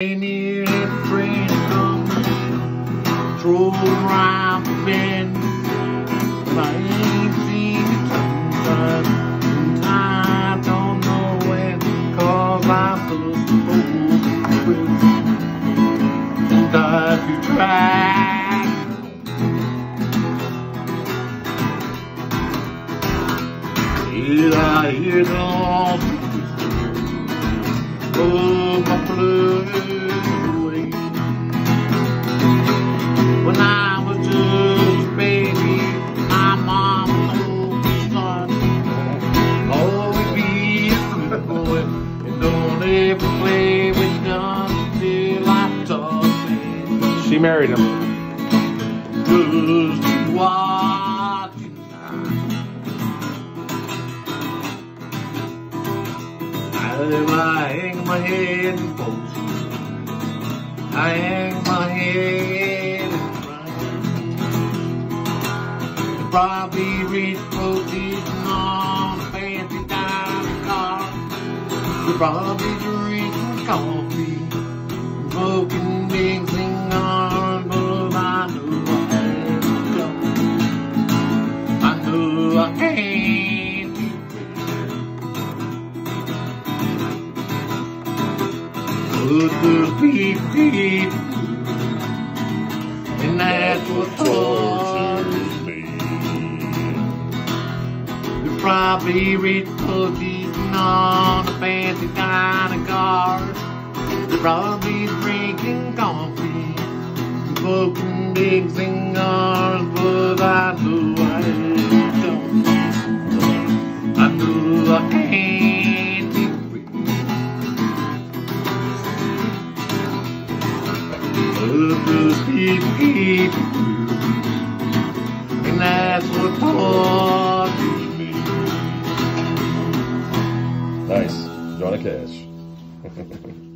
near that friend come Drove around the bend? I ain't seen turn And I don't know when Cause I put the whole with And if you try Did I hear the blood. When I was just a baby, my mom told me, son, always be a good boy and don't ever play with guns till I touch. She married him. Just I hang my head and. I hang my head and cry. Probably reach position on a fancy probably drinking coffee, smoking The beep beep And that's what tortures me You. probably reach position on a fancy kind of car You're probably drinking coffee Smoking big cigars But I knew I don't I knew I can't And that's what tortures me Nice. Johnny Cash.